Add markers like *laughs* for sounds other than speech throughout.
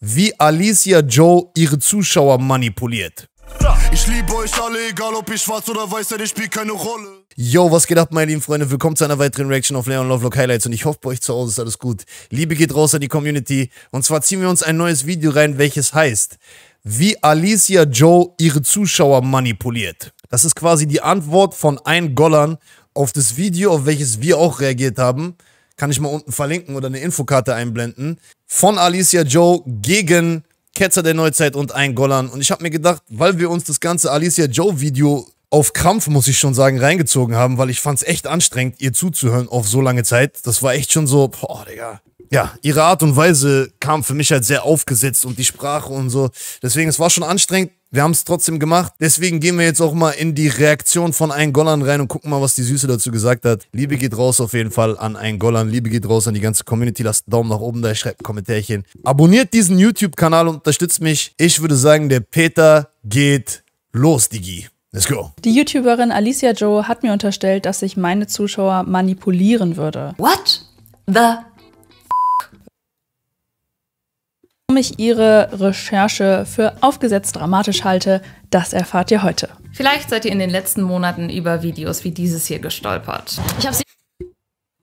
wie Alicia Joe ihre Zuschauer manipuliert. Ich liebe euch alle, egal ob ich schwarz oder weiß, denn ich spielt keine Rolle. Yo, was geht ab, meine lieben Freunde? Willkommen zu einer weiteren Reaction auf Leon Lovelock Highlights und ich hoffe, bei euch zu Hause ist alles gut. Liebe geht raus an die Community und zwar ziehen wir uns ein neues Video rein, welches heißt, wie Alicia Joe ihre Zuschauer manipuliert. Das ist quasi die Antwort von ein Gollern auf das Video, auf welches wir auch reagiert haben. Kann ich mal unten verlinken oder eine Infokarte einblenden. Von Alicia Joe gegen Ketzer der Neuzeit und ein Gollern. Und ich habe mir gedacht, weil wir uns das ganze Alicia Joe Video auf Krampf, muss ich schon sagen, reingezogen haben, weil ich fand es echt anstrengend, ihr zuzuhören auf so lange Zeit. Das war echt schon so, boah, Digga. Ja, ihre Art und Weise kam für mich halt sehr aufgesetzt und die Sprache und so. Deswegen, es war schon anstrengend. Wir haben es trotzdem gemacht. Deswegen gehen wir jetzt auch mal in die Reaktion von ein Gollern rein und gucken mal, was die Süße dazu gesagt hat. Liebe geht raus auf jeden Fall an ein Gollern. Liebe geht raus an die ganze Community. Lasst einen Daumen nach oben da, schreibt ein Kommentärchen. Abonniert diesen YouTube-Kanal und unterstützt mich. Ich würde sagen, der Peter geht los, Digi. Let's go. Die YouTuberin Alicia Joe hat mir unterstellt, dass ich meine Zuschauer manipulieren würde. What the Warum ich ihre Recherche für aufgesetzt dramatisch halte, das erfahrt ihr heute. Vielleicht seid ihr in den letzten Monaten über Videos wie dieses hier gestolpert. Ich habe sie am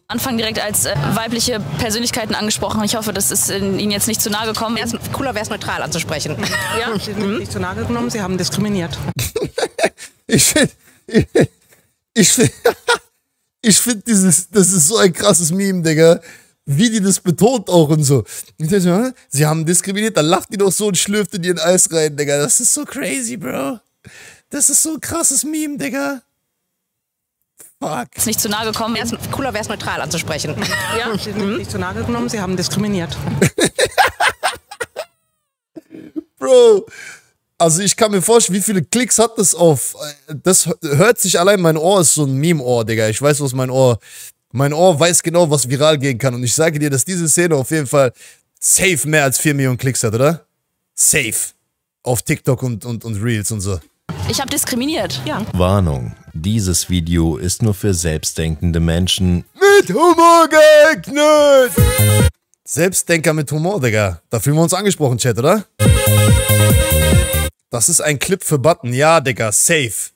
Anfang direkt als äh, weibliche Persönlichkeiten angesprochen. Ich hoffe, das ist in Ihnen jetzt nicht zu nahe gekommen. Wär's, cooler wäre es neutral anzusprechen. *laughs* Ja? Sie sind nicht zu nahe genommen, Sie haben diskriminiert. *laughs* Ich finde, ich finde, *laughs* ich finde dieses, das ist so ein krasses Meme, Digga. Wie die das betont auch und so. Sie haben diskriminiert, dann lacht die doch so und schlürft in ihren Eis rein, Digga. Das ist so crazy, Bro. Das ist so ein krasses Meme, Digga. Fuck. Ist nicht zu nahe gekommen. Wär's, cooler wäre es neutral anzusprechen. *laughs* Ja? Sie sind nicht zu nahe genommen, Sie haben diskriminiert. *laughs* Bro. Also ich kann mir vorstellen, wie viele Klicks hat das auf. Das hört sich allein, mein Ohr ist so ein Meme-Ohr, Digga. Ich weiß, was mein Ohr. Mein Ohr weiß genau, was viral gehen kann. Und ich sage dir, dass diese Szene auf jeden Fall safe mehr als 4 Millionen Klicks hat, oder? Safe. Auf TikTok und, und, und Reels und so. Ich habe diskriminiert. Ja. Warnung. Dieses Video ist nur für selbstdenkende Menschen. Mit Humor geeignet! Selbstdenker mit Humor, Digga. Da fühlen wir uns angesprochen, Chat, oder? Das ist ein Clip für Button. Ja, Digga, safe.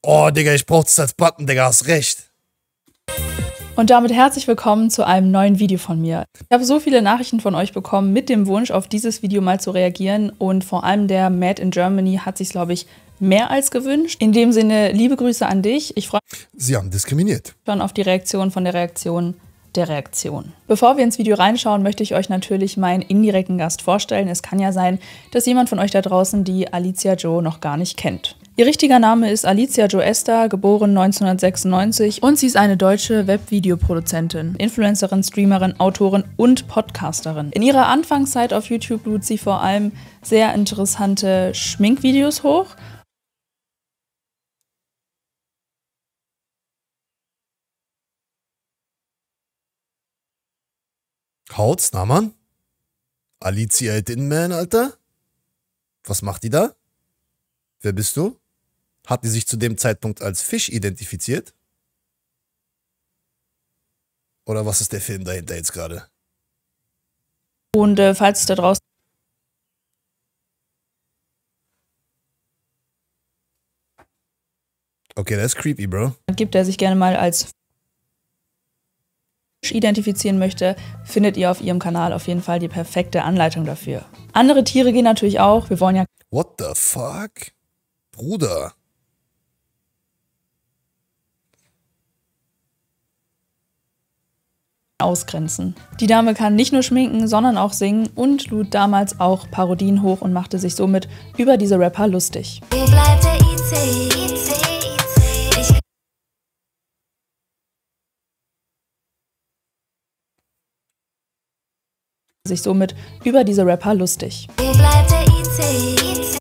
Oh, Digga, ich brauch das als Button, Digga, hast recht. Und damit herzlich willkommen zu einem neuen Video von mir. Ich habe so viele Nachrichten von euch bekommen mit dem Wunsch, auf dieses Video mal zu reagieren. Und vor allem der Mad in Germany hat sich, glaube ich, mehr als gewünscht. In dem Sinne, liebe Grüße an dich. Ich freue mich Sie haben diskriminiert. schon auf die Reaktion von der Reaktion der Reaktion. Bevor wir ins Video reinschauen, möchte ich euch natürlich meinen indirekten Gast vorstellen. Es kann ja sein, dass jemand von euch da draußen die Alicia Joe noch gar nicht kennt. Ihr richtiger Name ist Alicia Joe Esther, geboren 1996 und sie ist eine deutsche Webvideoproduzentin, Influencerin, Streamerin, Autorin und Podcasterin. In ihrer Anfangszeit auf YouTube lud sie vor allem sehr interessante Schminkvideos hoch Haut's, na Mann? Alicia Dinman, Alter? Was macht die da? Wer bist du? Hat die sich zu dem Zeitpunkt als Fisch identifiziert? Oder was ist der Film dahinter jetzt gerade? und äh, falls es da draußen Okay, das ist creepy, Bro. gibt, der sich gerne mal als Fisch identifizieren möchte, findet ihr auf ihrem Kanal auf jeden Fall die perfekte Anleitung dafür. Andere Tiere gehen natürlich auch. Wir wollen ja What the fuck? Bruder. Ausgrenzen. Die Dame kann nicht nur schminken, sondern auch singen und lud damals auch Parodien hoch und machte sich somit über diese Rapper lustig. Sich somit über diese Rapper lustig. Wo bleibt der IC? IC.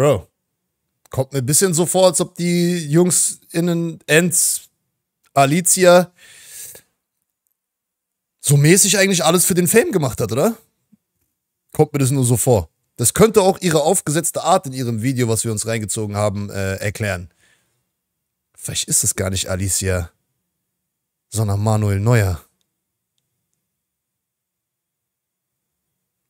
Bro. Kommt mir ein bisschen so vor, als ob die Jungs innen Ends, Alicia so mäßig eigentlich alles für den Fame gemacht hat, oder? Kommt mir das nur so vor. Das könnte auch ihre aufgesetzte Art in ihrem Video, was wir uns reingezogen haben, äh, erklären. Vielleicht ist es gar nicht Alicia, sondern Manuel Neuer.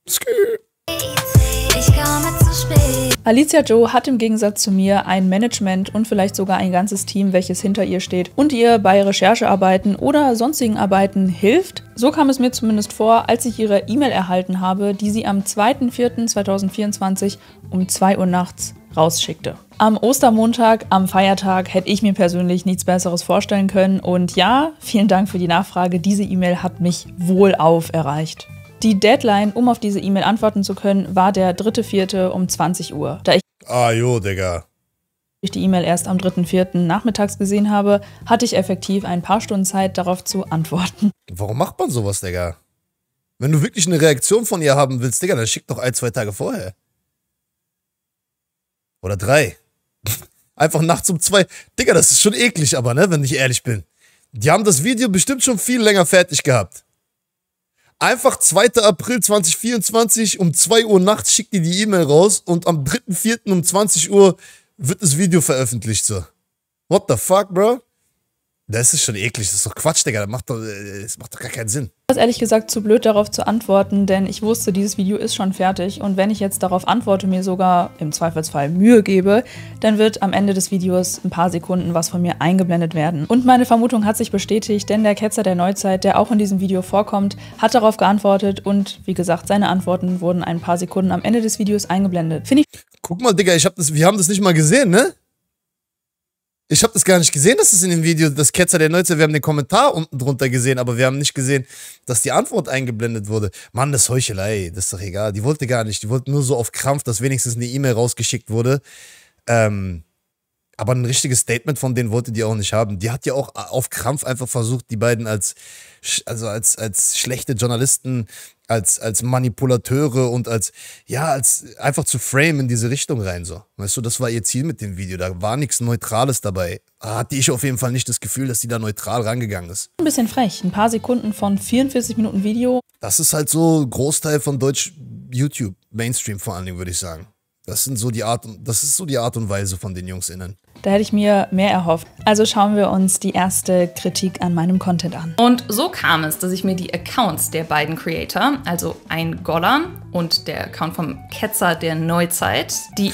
Skü. Ich komme zu spät. Alicia Joe hat im Gegensatz zu mir ein Management und vielleicht sogar ein ganzes Team, welches hinter ihr steht und ihr bei Recherchearbeiten oder sonstigen Arbeiten hilft. So kam es mir zumindest vor, als ich ihre E-Mail erhalten habe, die sie am 2.4.2024 um 2 Uhr nachts rausschickte. Am Ostermontag, am Feiertag, hätte ich mir persönlich nichts Besseres vorstellen können. Und ja, vielen Dank für die Nachfrage. Diese E-Mail hat mich wohlauf erreicht. Die Deadline, um auf diese E-Mail antworten zu können, war der 3.4. um 20 Uhr. Da ich Ah, jo, Digga. die E-Mail erst am 3.4. nachmittags gesehen habe, hatte ich effektiv ein paar Stunden Zeit, darauf zu antworten. Warum macht man sowas, Digga? Wenn du wirklich eine Reaktion von ihr haben willst, Digga, dann schick doch ein, zwei Tage vorher. Oder drei. *laughs* Einfach nachts um zwei. Digga, das ist schon eklig, aber, ne, wenn ich ehrlich bin. Die haben das Video bestimmt schon viel länger fertig gehabt. Einfach 2. April 2024 um 2 Uhr nachts schickt die die E-Mail raus und am 3.4. um 20 Uhr wird das Video veröffentlicht, so. What the fuck, bro? Das ist schon eklig, das ist doch Quatsch, Digga. Das macht doch, äh, das macht doch gar keinen Sinn. War ehrlich gesagt zu blöd darauf zu antworten, denn ich wusste, dieses Video ist schon fertig und wenn ich jetzt darauf antworte, mir sogar im Zweifelsfall Mühe gebe, dann wird am Ende des Videos ein paar Sekunden was von mir eingeblendet werden. Und meine Vermutung hat sich bestätigt, denn der Ketzer der Neuzeit, der auch in diesem Video vorkommt, hat darauf geantwortet und wie gesagt, seine Antworten wurden ein paar Sekunden am Ende des Videos eingeblendet. Finde ich Guck mal, Digga, ich hab das, wir haben das nicht mal gesehen, ne? Ich habe das gar nicht gesehen, dass es in dem Video, das Ketzer der Neuzeit, wir haben den Kommentar unten drunter gesehen, aber wir haben nicht gesehen, dass die Antwort eingeblendet wurde. Mann, das ist Heuchelei, das ist doch egal. Die wollte gar nicht, die wollte nur so auf Krampf, dass wenigstens eine E-Mail rausgeschickt wurde. Ähm, aber ein richtiges Statement von denen wollte die auch nicht haben. Die hat ja auch auf Krampf einfach versucht, die beiden als, also als, als schlechte Journalisten, als, als Manipulateure und als, ja, als einfach zu frame in diese Richtung rein, so. Weißt du, das war ihr Ziel mit dem Video. Da war nichts Neutrales dabei. Hatte ich auf jeden Fall nicht das Gefühl, dass sie da neutral rangegangen ist. ein bisschen frech. Ein paar Sekunden von 44 Minuten Video Das ist halt so Großteil von Deutsch YouTube, Mainstream vor allen Dingen, würde ich sagen. Das sind so die Art, und- das ist so die Art und Weise von den JungsInnen. Da hätte ich mir mehr erhofft. Also schauen wir uns die erste Kritik an meinem Content an. Und so kam es, dass ich mir die Accounts der beiden Creator, also ein Gollan und der Account vom Ketzer der Neuzeit, die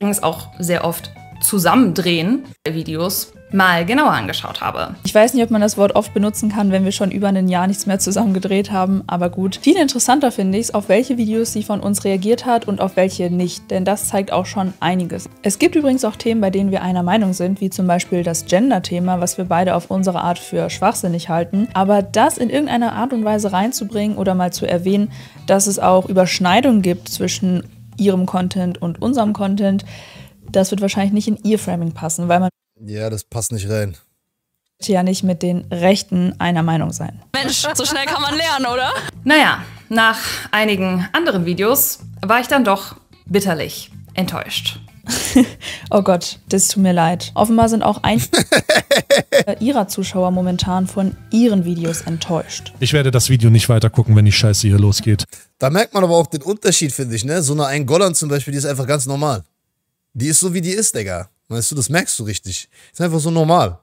übrigens auch sehr oft zusammendrehen, Videos, mal genauer angeschaut habe. Ich weiß nicht, ob man das Wort oft benutzen kann, wenn wir schon über ein Jahr nichts mehr zusammen gedreht haben, aber gut. Viel interessanter finde ich es, auf welche Videos sie von uns reagiert hat und auf welche nicht, denn das zeigt auch schon einiges. Es gibt übrigens auch Themen, bei denen wir einer Meinung sind, wie zum Beispiel das Gender-Thema, was wir beide auf unsere Art für schwachsinnig halten, aber das in irgendeiner Art und Weise reinzubringen oder mal zu erwähnen, dass es auch Überschneidungen gibt zwischen ihrem Content und unserem Content, das wird wahrscheinlich nicht in ihr Framing passen, weil man Ja, das passt nicht rein. möchte ja nicht mit den Rechten einer Meinung sein. Mensch, so schnell kann man lernen, oder? Naja, nach einigen anderen Videos war ich dann doch bitterlich enttäuscht. *laughs* Oh Gott, das tut mir leid. Offenbar sind auch einige *laughs* ihrer Zuschauer momentan von ihren Videos enttäuscht. Ich werde das Video nicht weiter gucken, wenn die Scheiße hier losgeht. Da merkt man aber auch den Unterschied, finde ich, ne? So eine ein Gollan zum Beispiel, die ist einfach ganz normal. Die ist so, wie die ist, Digga. Weißt du, das merkst du richtig. Ist einfach so normal.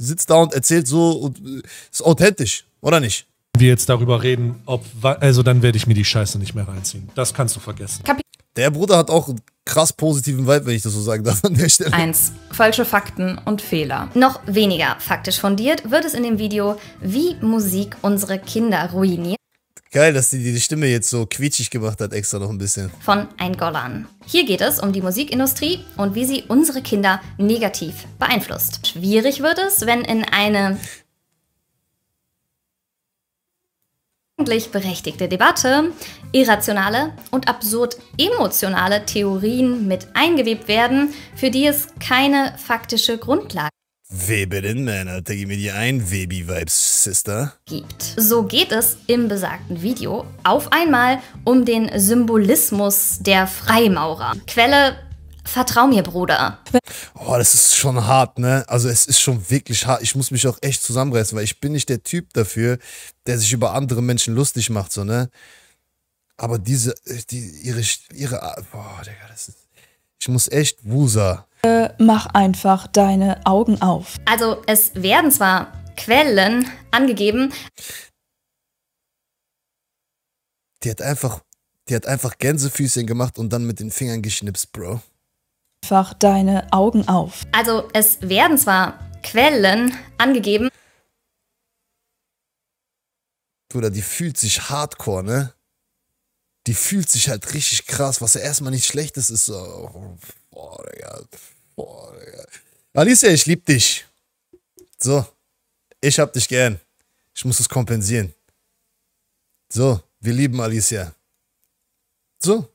Die sitzt da und erzählt so und äh, ist authentisch, oder nicht? Wenn wir jetzt darüber reden, ob, also dann werde ich mir die Scheiße nicht mehr reinziehen. Das kannst du vergessen. Der Bruder hat auch einen krass positiven Vibe, wenn ich das so sagen darf an der Stelle. 1. Falsche Fakten und Fehler. Noch weniger faktisch fundiert wird es in dem Video, wie Musik unsere Kinder ruiniert Geil, dass die die Stimme jetzt so quietschig gemacht hat, extra noch ein bisschen. von Ein Gollan. Hier geht es um die Musikindustrie und wie sie unsere Kinder negativ beeinflusst. Schwierig wird es, wenn in eine eigentlich berechtigte Debatte irrationale und absurd emotionale Theorien mit eingewebt werden, für die es keine faktische Grundlage Webe denn, man, Alter, gib mir die ein, Webi-Vibes, Sister. gibt. So geht es im besagten Video auf einmal um den Symbolismus der Freimaurer. Quelle Vertrau mir, Bruder. Oh, das ist schon hart, ne? Also es ist schon wirklich hart. Ich muss mich auch echt zusammenreißen, weil ich bin nicht der Typ dafür, der sich über andere Menschen lustig macht, so, ne? Aber diese, die, ihre, ihre, boah, Digga, das ist, ich muss echt Wusa. Äh, mach einfach deine Augen auf. Also es werden zwar Quellen angegeben, Die hat einfach, die hat einfach Gänsefüßchen gemacht und dann mit den Fingern geschnipst, Bro. Einfach deine Augen auf. also es werden zwar Quellen angegeben, Bruder, die fühlt sich hardcore, ne? Die fühlt sich halt richtig krass, was ja erstmal nicht Schlechtes ist. So, boah, Digga. Boah. Alicia, ich lieb dich. So, ich hab dich gern. Ich muss es kompensieren. So, wir lieben Alicia. So.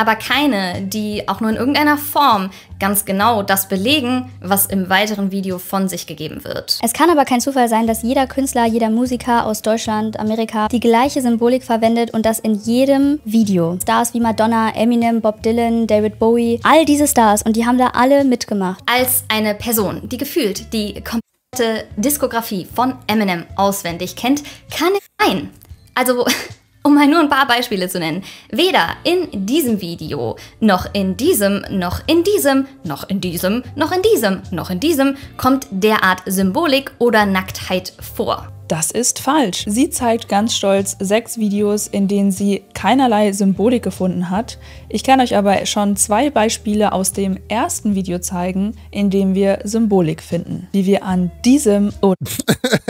Aber keine, die auch nur in irgendeiner Form ganz genau das belegen, was im weiteren Video von sich gegeben wird. Es kann aber kein Zufall sein, dass jeder Künstler, jeder Musiker aus Deutschland, Amerika die gleiche Symbolik verwendet und das in jedem Video. Stars wie Madonna, Eminem, Bob Dylan, David Bowie, all diese Stars und die haben da alle mitgemacht. Als eine Person, die gefühlt die komplette Diskografie von Eminem auswendig kennt, kann es sein. Also, *laughs* um mal nur ein paar Beispiele zu nennen. Weder in diesem Video, noch in diesem, noch in diesem, noch in diesem, noch in diesem, noch in diesem kommt derart Symbolik oder Nacktheit vor. Das ist falsch. Sie zeigt ganz stolz sechs Videos, in denen sie keinerlei Symbolik gefunden hat. Ich kann euch aber schon zwei Beispiele aus dem ersten Video zeigen, in dem wir Symbolik finden, die wir an diesem oder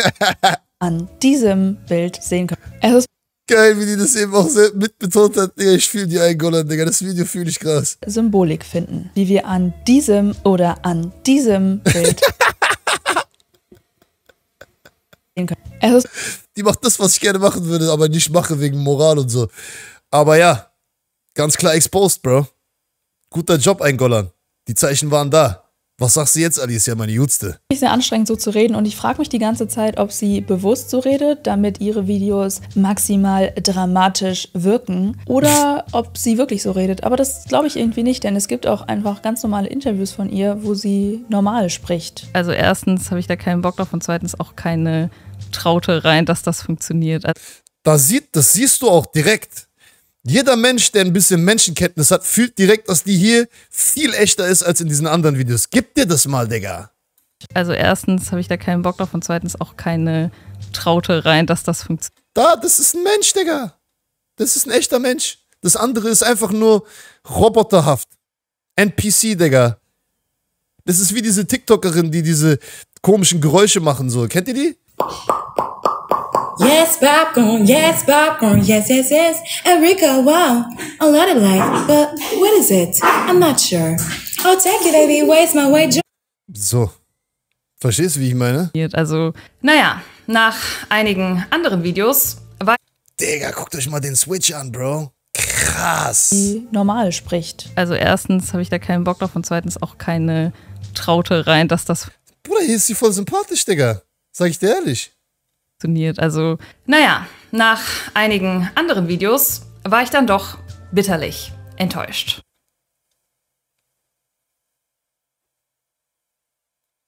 *laughs* an diesem Bild sehen können. Es ist Geil, wie die das eben auch mitbetont hat. Digga, ich fühle die Eingollern, Digga. Das Video fühle ich krass. Symbolik finden, die wir an diesem oder an diesem Bild *laughs* sehen können. Die macht das, was ich gerne machen würde, aber nicht mache wegen Moral und so. Aber ja, ganz klar exposed, Bro. Guter Job, Eingollern. Die Zeichen waren da. Was sagst du jetzt, Alicia, meine Jutste? sehr anstrengend so zu reden und ich frage mich die ganze Zeit, ob sie bewusst so redet, damit ihre Videos maximal dramatisch wirken oder *laughs* ob sie wirklich so redet. Aber das glaube ich irgendwie nicht, denn es gibt auch einfach ganz normale Interviews von ihr, wo sie normal spricht. Also erstens habe ich da keinen Bock drauf und zweitens auch keine Traute rein, dass das funktioniert. Also Da sieht, das siehst du auch direkt. Jeder Mensch, der ein bisschen Menschenkenntnis hat, fühlt direkt, dass die hier viel echter ist als in diesen anderen Videos. Gib dir das mal, Digga. Also erstens habe ich da keinen Bock drauf und zweitens auch keine Traute rein, dass das funktioniert. Da, das ist ein Mensch, Digga. Das ist ein echter Mensch. Das andere ist einfach nur roboterhaft. NPC, Digga. Das ist wie diese TikTokerin, die diese komischen Geräusche machen soll. Kennt ihr die? Yes, popcorn, yes, popcorn, yes, yes, yes. Enrico, wow, a lot of life, but what is it? I'm not sure. Oh, take it, baby, waste my way. So. Verstehst du, wie ich meine? Also, naja, nach einigen anderen Videos war Digga, guckt euch mal den Switch an, Bro. Krass. Die normal spricht. Also erstens habe ich da keinen Bock drauf und zweitens auch keine Traute rein, dass das Bruder, hier ist sie voll sympathisch, Digga. Sag ich dir ehrlich. Funktioniert. Also, naja, nach einigen anderen Videos war ich dann doch bitterlich enttäuscht.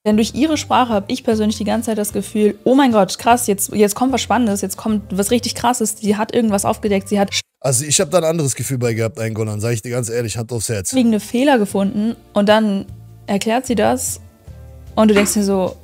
Denn durch ihre Sprache habe ich persönlich die ganze Zeit das Gefühl, oh mein Gott, krass, jetzt, jetzt kommt was Spannendes, jetzt kommt was richtig krasses. Sie hat irgendwas aufgedeckt, sie hat Also ich habe da ein anderes Gefühl bei gehabt, Eingollern. Sag ich dir ganz ehrlich, Hand aufs Herz. schwerwiegende Fehler gefunden und dann erklärt sie das und du denkst dir so,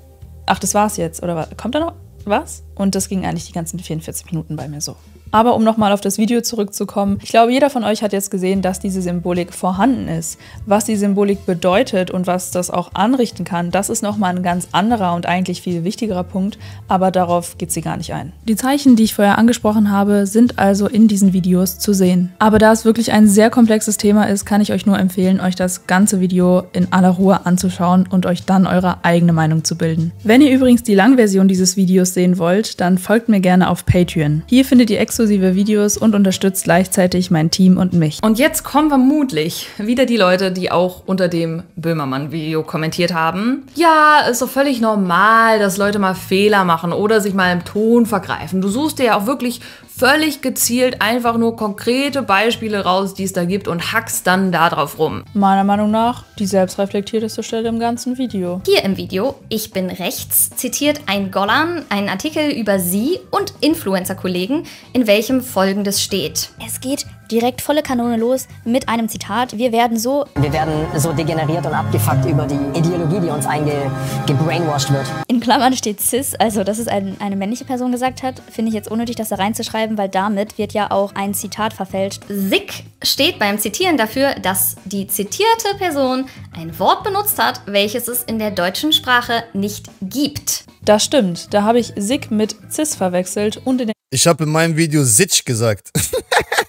ach, das war's jetzt oder was? kommt da noch was? Und das ging eigentlich die ganzen 44 Minuten bei mir so. Aber um nochmal auf das Video zurückzukommen, ich glaube, jeder von euch hat jetzt gesehen, dass diese Symbolik vorhanden ist. Was die Symbolik bedeutet und was das auch anrichten kann, das ist nochmal ein ganz anderer und eigentlich viel wichtigerer Punkt, aber darauf geht sie gar nicht ein. Die Zeichen, die ich vorher angesprochen habe, sind also in diesen Videos zu sehen. Aber da es wirklich ein sehr komplexes Thema ist, kann ich euch nur empfehlen, euch das ganze Video in aller Ruhe anzuschauen und euch dann eure eigene Meinung zu bilden. Wenn ihr übrigens die Langversion dieses Videos sehen wollt, dann folgt mir gerne auf Patreon. Hier findet ihr exklusive Videos und unterstützt gleichzeitig mein Team und mich. Und jetzt kommen vermutlich wieder die Leute, die auch unter dem Böhmermann-Video kommentiert haben. Ja, ist doch völlig normal, dass Leute mal Fehler machen oder sich mal im Ton vergreifen. Du suchst dir ja auch wirklich völlig gezielt einfach nur konkrete Beispiele raus, die es da gibt und hackst dann da drauf rum. Meiner Meinung nach die selbstreflektierteste Stelle im ganzen Video. Hier im Video Ich bin rechts zitiert ein Golan einen Artikel über sie und Influencer-Kollegen, in welchem folgendes steht. Es geht direkt volle Kanone los mit einem Zitat. Wir werden so. Wir werden so degeneriert und abgefuckt über die Ideologie, die uns eingebrainwashed wird. In Klammern steht cis, also dass es ein, eine männliche Person gesagt hat. Finde ich jetzt unnötig, das da reinzuschreiben, weil damit wird ja auch ein Zitat verfälscht. Sick steht beim Zitieren dafür, dass die zitierte Person ein Wort benutzt hat, welches es in der deutschen Sprache nicht gibt. Das stimmt, da habe ich sick mit cis verwechselt und in den Ich habe in meinem Video Sitch gesagt. *laughs*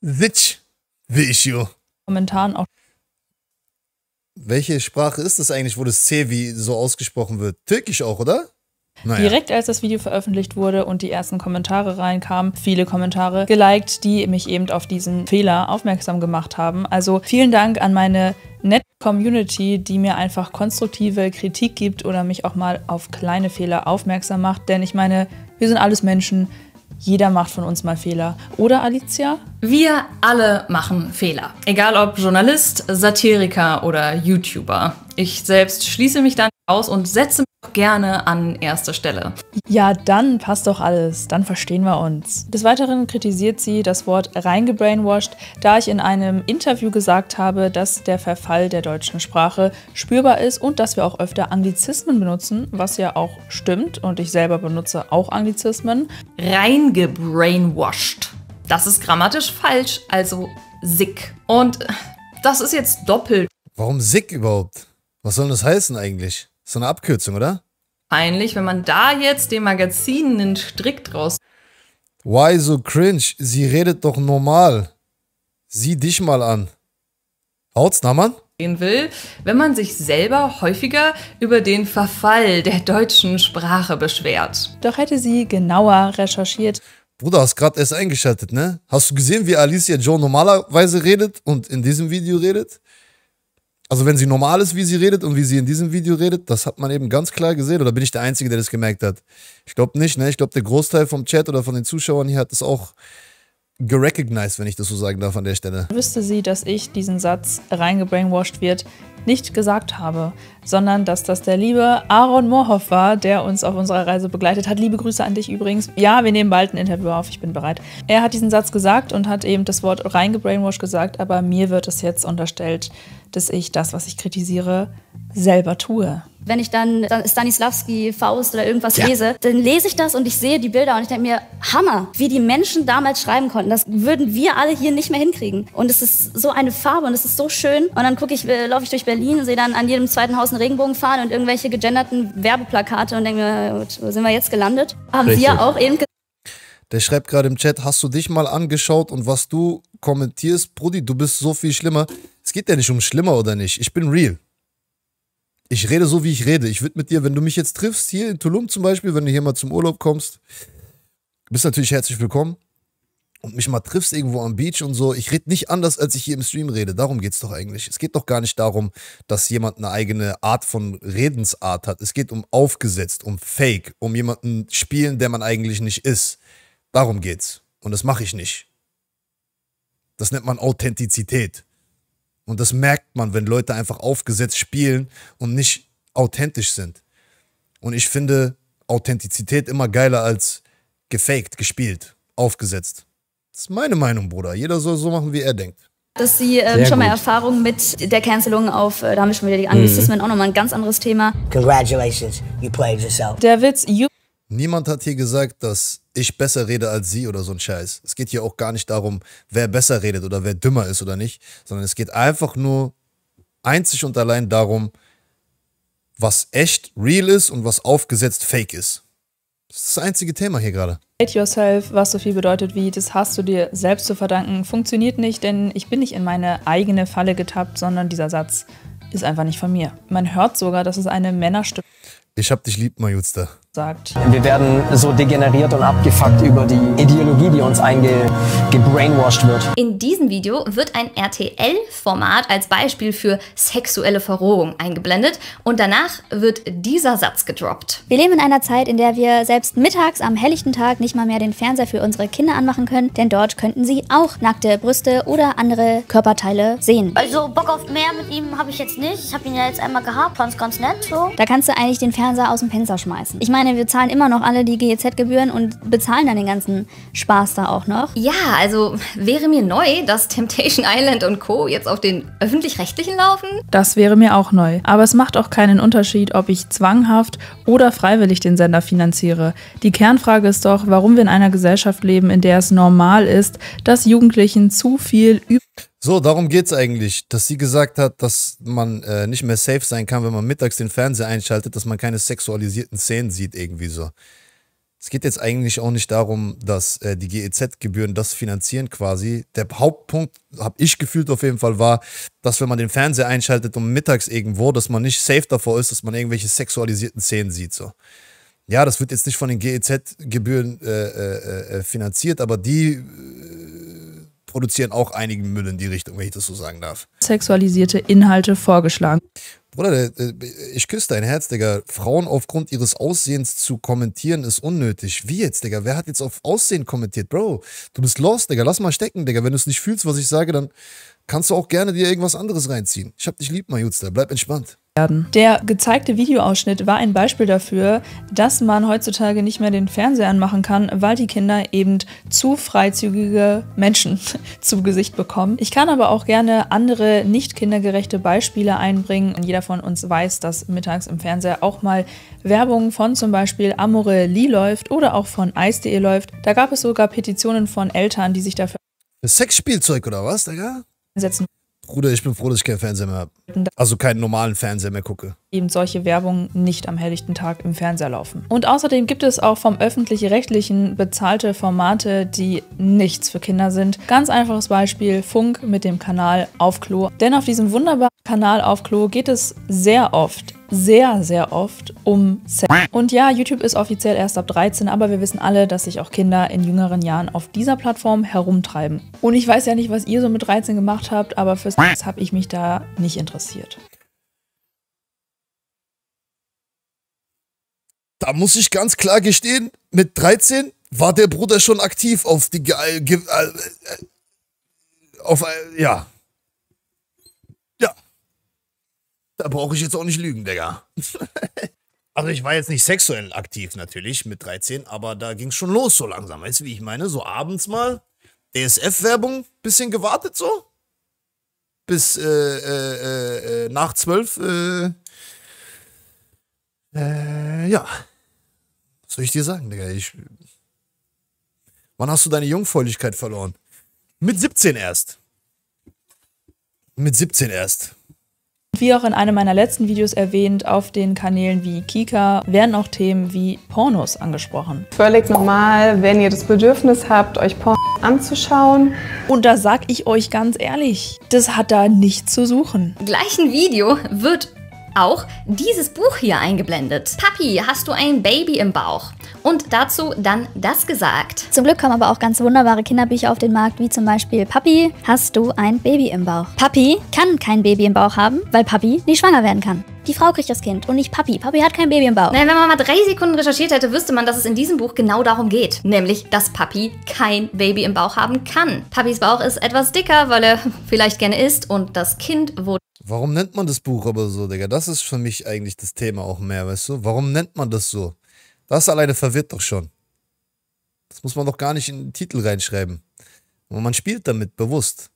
Sitch, wie ich jo. Kommentaren auch Welche Sprache ist das eigentlich, wo das C wie so ausgesprochen wird? Türkisch auch, oder? Naja. Direkt als das Video veröffentlicht wurde und die ersten Kommentare reinkamen, viele Kommentare geliked, die mich eben auf diesen Fehler aufmerksam gemacht haben. Also vielen Dank an meine nette Community, die mir einfach konstruktive Kritik gibt oder mich auch mal auf kleine Fehler aufmerksam macht. Denn ich meine, wir sind alles Menschen. Jeder macht von uns mal Fehler. Oder Alicia? Wir alle machen Fehler. Egal ob Journalist, Satiriker oder YouTuber. Ich selbst schließe mich dann aus und setze mich gerne an erste Stelle. Ja, dann passt doch alles. Dann verstehen wir uns. Des Weiteren kritisiert sie das Wort reingebrainwashed, da ich in einem Interview gesagt habe, dass der Verfall der deutschen Sprache spürbar ist und dass wir auch öfter Anglizismen benutzen, was ja auch stimmt und ich selber benutze auch Anglizismen. Reingebrainwashed. Das ist grammatisch falsch, also sick. Und das ist jetzt doppelt Warum Sick überhaupt? Was soll das heißen eigentlich? So eine Abkürzung, oder? peinlich, wenn man da jetzt dem Magazin einen Strick draus Why so cringe? Sie redet doch normal. Sieh dich mal an. Haut's na, Mann? gehen will, wenn man sich selber häufiger über den Verfall der deutschen Sprache beschwert. Doch hätte sie genauer recherchiert, Bruder, hast gerade erst eingeschaltet, ne? Hast du gesehen, wie Alicia Joe normalerweise redet und in diesem Video redet? Also wenn sie normal ist, wie sie redet und wie sie in diesem Video redet, das hat man eben ganz klar gesehen. Oder bin ich der Einzige, der das gemerkt hat? Ich glaube nicht, ne? Ich glaube, der Großteil vom Chat oder von den Zuschauern hier hat das auch gerecognized, wenn ich das so sagen darf an der Stelle. wüsste sie, dass ich diesen Satz reingebrainwashed wird, nicht gesagt habe, sondern dass das der liebe Aaron Moorhoff war, der uns auf unserer Reise begleitet hat. Liebe Grüße an dich übrigens. Ja, wir nehmen bald ein Interview auf, ich bin bereit. Er hat diesen Satz gesagt und hat eben das Wort reingebrainwashed gesagt, aber mir wird es jetzt unterstellt, dass ich das, was ich kritisiere, selber tue. Wenn ich dann Stanislavski, Faust oder irgendwas Ja. lese, dann lese ich das und ich sehe die Bilder und ich denke mir, Hammer, wie die Menschen damals schreiben konnten. Das würden wir alle hier nicht mehr hinkriegen. Und es ist so eine Farbe und es ist so schön. Und dann gucke ich, äh, laufe ich durch Berlin und sehe dann an jedem zweiten Haus einen Regenbogen fahren und irgendwelche gegenderten Werbeplakate und denke mir, gut, wo sind wir jetzt gelandet? Haben Richtig. wir auch eben Der schreibt gerade im Chat, hast du dich mal angeschaut und was du kommentierst, Brudi, du bist so viel schlimmer. Es geht ja nicht um schlimmer oder nicht. Ich bin real. Ich rede so, wie ich rede. Ich würde mit dir, wenn du mich jetzt triffst, hier in Tulum zum Beispiel, wenn du hier mal zum Urlaub kommst, bist natürlich herzlich willkommen. Und mich mal triffst irgendwo am Beach und so. Ich rede nicht anders, als ich hier im Stream rede. Darum geht's doch eigentlich. Es geht doch gar nicht darum, dass jemand eine eigene Art von Redensart hat. Es geht um aufgesetzt, um Fake, um jemanden spielen, der man eigentlich nicht ist. Darum geht's. Und das mache ich nicht. Das nennt man Authentizität. Und das merkt man, wenn Leute einfach aufgesetzt spielen und nicht authentisch sind. Und ich finde Authentizität immer geiler als gefaked, gespielt, aufgesetzt. Das ist meine Meinung, Bruder. Jeder soll so machen, wie er denkt. dass sie ähm, schon mal gut. Erfahrung mit der Cancelung auf, äh, da haben wir schon wieder die Anglizismen, auch nochmal ein ganz anderes Thema. Congratulations, you played yourself. Der Witz, you Niemand hat hier gesagt, dass ich besser rede als sie oder so ein Scheiß. Es geht hier auch gar nicht darum, wer besser redet oder wer dümmer ist oder nicht, sondern es geht einfach nur einzig und allein darum, was echt real ist und was aufgesetzt fake ist. Das ist das einzige Thema hier gerade. Hate yourself, was so viel bedeutet wie, das hast du dir selbst zu verdanken, funktioniert nicht, denn ich bin nicht in meine eigene Falle getappt, sondern dieser Satz ist einfach nicht von mir. Man hört sogar, dass es eine Männerstimme Ich hab dich lieb, Majutster. Sagt. Wir werden so degeneriert und abgefuckt über die Ideologie, die uns eingebrainwashed wird. In diesem Video wird ein RTL-Format als Beispiel für sexuelle Verrohung eingeblendet und danach wird dieser Satz gedroppt. Wir leben in einer Zeit, in der wir selbst mittags am helllichten Tag nicht mal mehr den Fernseher für unsere Kinder anmachen können, denn dort könnten sie auch nackte Brüste oder andere Körperteile sehen. Also Bock auf mehr mit ihm habe ich jetzt nicht. Ich habe ihn ja jetzt einmal gehabt, fand's ganz nett so. Da kannst du eigentlich den Fernseher aus dem Fenster schmeißen. Ich meine, wir zahlen immer noch alle die GEZ-Gebühren und bezahlen dann den ganzen Spaß da auch noch. Ja, also wäre mir neu, dass Temptation Island und Co. jetzt auf den öffentlich-rechtlichen laufen. Das wäre mir auch neu. Aber es macht auch keinen Unterschied, ob ich zwanghaft oder freiwillig den Sender finanziere. Die Kernfrage ist doch, warum wir in einer Gesellschaft leben, in der es normal ist, dass Jugendlichen zu viel üben. So, darum geht's eigentlich, dass sie gesagt hat, dass man äh, nicht mehr safe sein kann, wenn man mittags den Fernseher einschaltet, dass man keine sexualisierten Szenen sieht, irgendwie so. Es geht jetzt eigentlich auch nicht darum, dass äh, die GEZ-Gebühren das finanzieren quasi. Der Hauptpunkt, habe ich gefühlt auf jeden Fall, war, dass wenn man den Fernseher einschaltet um mittags irgendwo, dass man nicht safe davor ist, dass man irgendwelche sexualisierten Szenen sieht. So. Ja, das wird jetzt nicht von den GEZ-Gebühren äh, äh, äh, finanziert, aber die äh, produzieren auch einigen Müll in die Richtung, wenn ich das so sagen darf. sexualisierte Inhalte vorgeschlagen. Bruder, der- der- ich küsse dein Herz, Digga. Frauen aufgrund ihres Aussehens zu kommentieren ist unnötig. Wie jetzt, Digga? Wer hat jetzt auf Aussehen kommentiert? Bro, du bist lost, Digga. Lass mal stecken, Digga. Wenn du es nicht fühlst, was ich sage, dann kannst du auch gerne dir irgendwas anderes reinziehen. Ich hab dich lieb, Majutster. Bleib entspannt. Werden. Der gezeigte Videoausschnitt war ein Beispiel dafür, dass man heutzutage nicht mehr den Fernseher anmachen kann, weil die Kinder eben zu freizügige Menschen *laughs* zu Gesicht bekommen. Ich kann aber auch gerne andere nicht kindergerechte Beispiele einbringen. Jeder von uns weiß, dass mittags im Fernseher auch mal Werbung von zum Beispiel Amorelie läuft oder auch von Ice.de läuft. Da gab es sogar Petitionen von Eltern, die sich dafür Für Sexspielzeug oder was, Digga? einsetzen Bruder, ich bin froh, dass ich keinen Fernseher mehr habe. Also keinen normalen Fernseher mehr gucke. Eben solche Werbung nicht am helllichten Tag im Fernseher laufen. Und außerdem gibt es auch vom öffentlich-rechtlichen bezahlte Formate, die nichts für Kinder sind. Ganz einfaches Beispiel, Funk mit dem Kanal Auf Klo. Denn auf diesem wunderbaren Kanal Auf Klo geht es sehr oft, sehr, sehr oft um Sex. Und ja, YouTube ist offiziell erst ab 13, aber wir wissen alle, dass sich auch Kinder in jüngeren Jahren auf dieser Plattform herumtreiben. Und ich weiß ja nicht, was ihr so mit 13 gemacht habt, aber für Sex habe ich mich da nicht interessiert. Da muss ich ganz klar gestehen, mit 13 war der Bruder schon aktiv auf die. Äh, äh, äh, auf. Äh, ja. Ja. Da brauche ich jetzt auch nicht lügen, Digga. *laughs* also, ich war jetzt nicht sexuell aktiv, natürlich, mit 13, aber da ging es schon los so langsam. Weißt du, wie ich meine? So abends mal. DSF-Werbung, bisschen gewartet so. Bis äh, äh, nach 12, äh, ja. Was soll ich dir sagen, Digga? Ich, wann hast du deine Jungfräulichkeit verloren? Mit 17 erst. Mit 17 erst. Wie auch in einem meiner letzten Videos erwähnt, auf den Kanälen wie Kika werden auch Themen wie Pornos angesprochen. Völlig normal, wenn ihr das Bedürfnis habt, euch Porn anzuschauen. Und da sag ich euch ganz ehrlich, das hat da nichts zu suchen. Im gleichen Video wird auch dieses Buch hier eingeblendet. Papi, hast du ein Baby im Bauch? Und dazu dann das gesagt. Zum Glück kommen aber auch ganz wunderbare Kinderbücher auf den Markt, wie zum Beispiel Papi, hast du ein Baby im Bauch? Papi kann kein Baby im Bauch haben, weil Papi nicht schwanger werden kann. Die Frau kriegt das Kind und nicht Papi. Papi hat kein Baby im Bauch. Naja, wenn man mal drei Sekunden recherchiert hätte, wüsste man, dass es in diesem Buch genau darum geht. Nämlich, dass Papi kein Baby im Bauch haben kann. Papis Bauch ist etwas dicker, weil er *laughs* vielleicht gerne isst und das Kind wurde Warum nennt man das Buch aber so, Digga? Das ist für mich eigentlich das Thema auch mehr, weißt du? Warum nennt man das so? Das alleine verwirrt doch schon. Das muss man doch gar nicht in den Titel reinschreiben. Aber man spielt damit bewusst.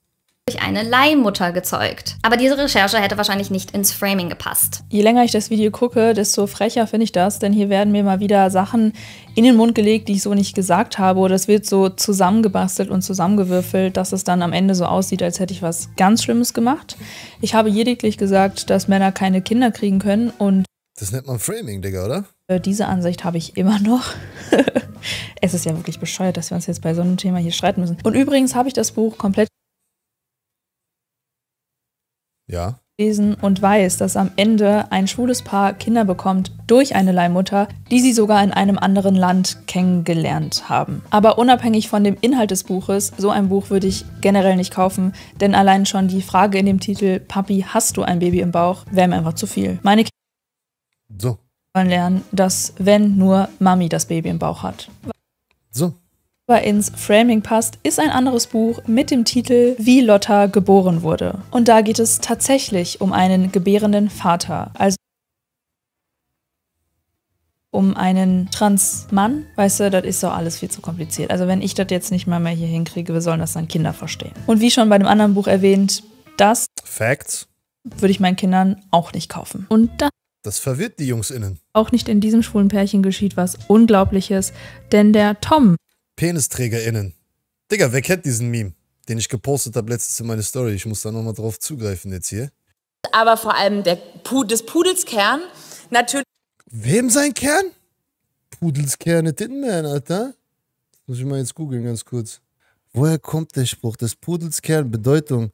Durch eine Leihmutter gezeugt. Aber diese Recherche hätte wahrscheinlich nicht ins Framing gepasst. Je länger ich das Video gucke, desto frecher finde ich das, denn hier werden mir mal wieder Sachen in den Mund gelegt, die ich so nicht gesagt habe. Oder es wird so zusammengebastelt und zusammengewürfelt, dass es dann am Ende so aussieht, als hätte ich was ganz Schlimmes gemacht. Ich habe lediglich gesagt, dass Männer keine Kinder kriegen können und Das nennt man Framing, Digga, oder? äh, diese Ansicht habe ich immer noch. *laughs* es ist ja wirklich bescheuert, dass wir uns jetzt bei so einem Thema hier streiten müssen. Und übrigens habe ich das Buch komplett Ja. lesen und weiß, dass am Ende ein schwules Paar Kinder bekommt durch eine Leihmutter, die sie sogar in einem anderen Land kennengelernt haben. Aber unabhängig von dem Inhalt des Buches, so ein Buch würde ich generell nicht kaufen, denn allein schon die Frage in dem Titel Papi, hast du ein Baby im Bauch, wäre mir einfach zu viel. Meine Kinder So. wollen lernen, dass wenn nur Mami das Baby im Bauch hat. So. Aber ins Framing passt, ist ein anderes Buch mit dem Titel Wie Lotta geboren wurde. Und da geht es tatsächlich um einen gebärenden Vater, also um einen Transmann. Weißt du, das ist doch alles viel zu kompliziert. Also wenn ich das jetzt nicht mal mehr hier hinkriege, wir sollen das dann Kinder verstehen. Und wie schon bei dem anderen Buch erwähnt, das Facts. würde ich meinen Kindern auch nicht kaufen. Und das Das verwirrt die Jungs innen. auch nicht in diesem schwulen Pärchen geschieht was Unglaubliches, denn der Tom PenisträgerInnen. Digga, wer kennt diesen Meme, den ich gepostet habe letztens in meine Story? Ich muss da nochmal drauf zugreifen jetzt hier. aber vor allem der Pu des Pudels Kern natürlich Wem sein Kern? Pudels Kerne Tinman, Alter. Das muss ich mal jetzt googeln, ganz kurz. Woher kommt der Spruch des Pudels Kern? Bedeutung,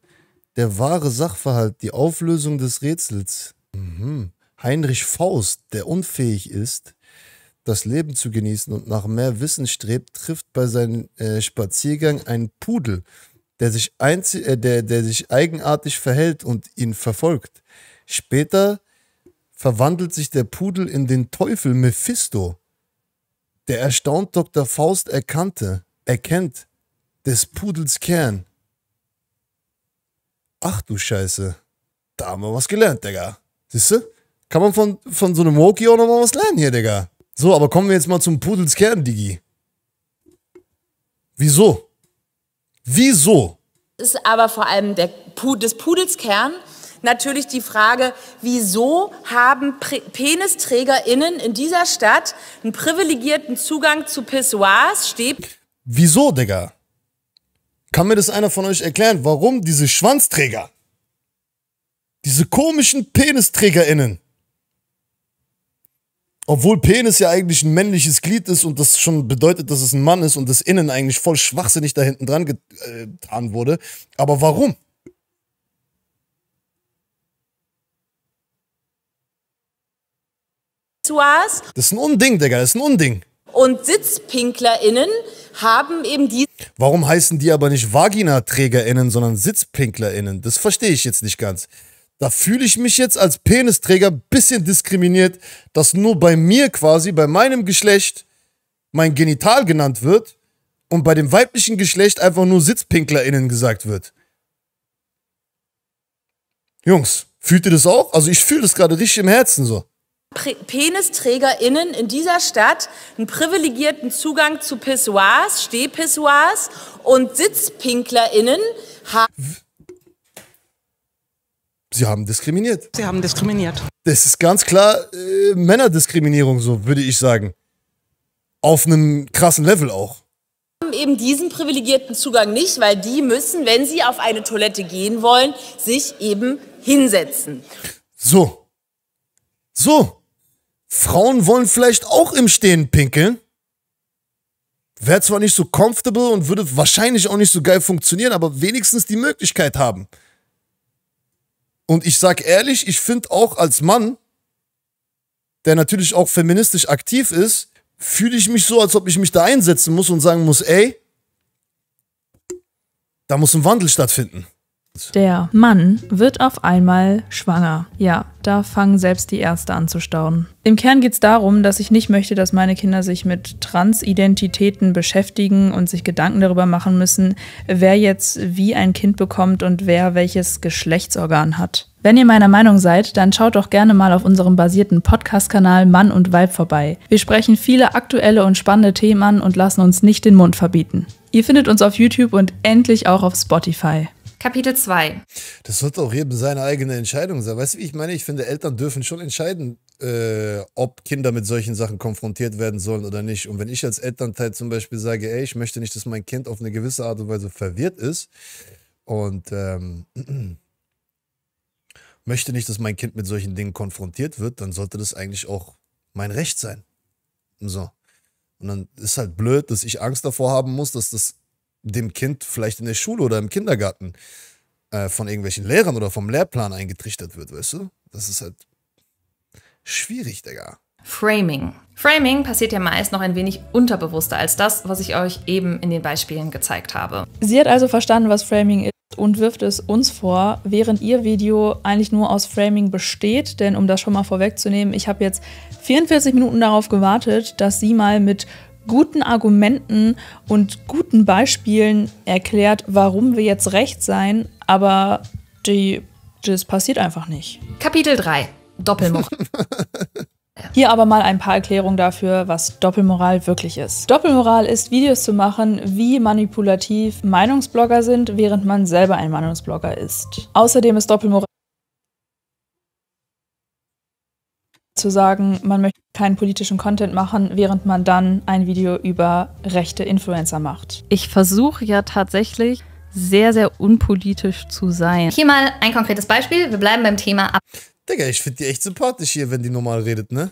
der wahre Sachverhalt, die Auflösung des Rätsels. Mhm. Heinrich Faust, der unfähig ist, das Leben zu genießen und nach mehr Wissen strebt, trifft bei seinem äh, Spaziergang einen Pudel, der sich, äh, der, der sich eigenartig verhält und ihn verfolgt. Später verwandelt sich der Pudel in den Teufel Mephisto, der erstaunt Dr. Faust erkannte, erkennt des Pudels Kern. Ach du Scheiße. Da haben wir was gelernt, Digga. Siehst du? Kann man von, von so einem Woki auch noch mal was lernen hier, Digga. So, aber kommen wir jetzt mal zum Pudels Kern, Digi. Wieso? Wieso? ist aber vor allem der des Pudels Kern natürlich die Frage, wieso haben Prä- PenisträgerInnen in dieser Stadt einen privilegierten Zugang zu Pissoirs, Wieso, Digga? Kann mir das einer von euch erklären, warum diese Schwanzträger, diese komischen PenisträgerInnen, obwohl Penis ja eigentlich ein männliches Glied ist und das schon bedeutet, dass es ein Mann ist und das Innen eigentlich voll schwachsinnig da hinten dran getan wurde. Aber warum? Das ist ein Unding, Digga, das ist ein Unding. und SitzpinklerInnen haben eben die Warum heißen die aber nicht VaginaträgerInnen, sondern SitzpinklerInnen? Das verstehe ich jetzt nicht ganz. Da fühle ich mich jetzt als Penisträger ein bisschen diskriminiert, dass nur bei mir quasi, bei meinem Geschlecht, mein Genital genannt wird und bei dem weiblichen Geschlecht einfach nur SitzpinklerInnen gesagt wird. Jungs, fühlt ihr das auch? Also ich fühle das gerade richtig im Herzen so. PenisträgerInnen in dieser Stadt einen privilegierten Zugang zu Pissoirs, Stehpissoirs und SitzpinklerInnen haben Sie haben diskriminiert. Sie haben diskriminiert. Das ist ganz klar äh, Männerdiskriminierung, so würde ich sagen. Auf einem krassen Level auch. eben diesen privilegierten Zugang nicht, weil die müssen, wenn sie auf eine Toilette gehen wollen, sich eben hinsetzen. So. So. Frauen wollen vielleicht auch im Stehen pinkeln. Wäre zwar nicht so comfortable und würde wahrscheinlich auch nicht so geil funktionieren, aber wenigstens die Möglichkeit haben. Und ich sag ehrlich, ich finde auch als Mann, der natürlich auch feministisch aktiv ist, fühle ich mich so, als ob ich mich da einsetzen muss und sagen muss, ey, da muss ein Wandel stattfinden. Der Mann wird auf einmal schwanger. Ja, da fangen selbst die Ärzte an zu staunen. Im Kern geht es darum, dass ich nicht möchte, dass meine Kinder sich mit Transidentitäten beschäftigen und sich Gedanken darüber machen müssen, wer jetzt wie ein Kind bekommt und wer welches Geschlechtsorgan hat. Wenn ihr meiner Meinung seid, dann schaut doch gerne mal auf unserem basierten Podcast-Kanal Mann und Weib vorbei. Wir sprechen viele aktuelle und spannende Themen an und lassen uns nicht den Mund verbieten. Ihr findet uns auf YouTube und endlich auch auf Spotify. Kapitel 2. Das sollte auch jedem seine eigene Entscheidung sein. Weißt du, wie ich meine? Ich finde, Eltern dürfen schon entscheiden, äh, ob Kinder mit solchen Sachen konfrontiert werden sollen oder nicht. Und wenn ich als Elternteil zum Beispiel sage, ey, ich möchte nicht, dass mein Kind auf eine gewisse Art und Weise verwirrt ist und ähm, *clears throat* möchte nicht, dass mein Kind mit solchen Dingen konfrontiert wird, dann sollte das eigentlich auch mein Recht sein. So. Und dann ist halt blöd, dass ich Angst davor haben muss, dass das dem Kind vielleicht in der Schule oder im Kindergarten äh, von irgendwelchen Lehrern oder vom Lehrplan eingetrichtert wird, weißt du? Das ist halt schwierig, Digga. Framing. Framing passiert ja meist noch ein wenig unterbewusster als das, was ich euch eben in den Beispielen gezeigt habe. Sie hat also verstanden, was Framing ist und wirft es uns vor, während ihr Video eigentlich nur aus Framing besteht. Denn um das schon mal vorwegzunehmen, ich habe jetzt 44 Minuten darauf gewartet, dass sie mal mit guten Argumenten und guten Beispielen erklärt, warum wir jetzt recht sein, aber die, das passiert einfach nicht. Kapitel 3. Doppelmoral. *laughs* Hier aber mal ein paar Erklärungen dafür, was Doppelmoral wirklich ist. Doppelmoral ist, Videos zu machen, wie manipulativ Meinungsblogger sind, während man selber ein Meinungsblogger ist. Außerdem ist Doppelmoral zu sagen, man möchte keinen politischen Content machen, während man dann ein Video über rechte Influencer macht. Ich versuche ja tatsächlich sehr, sehr unpolitisch zu sein. Hier mal ein konkretes Beispiel. Wir bleiben beim Thema Ab Digga, ich finde die echt sympathisch hier, wenn die normal redet, ne?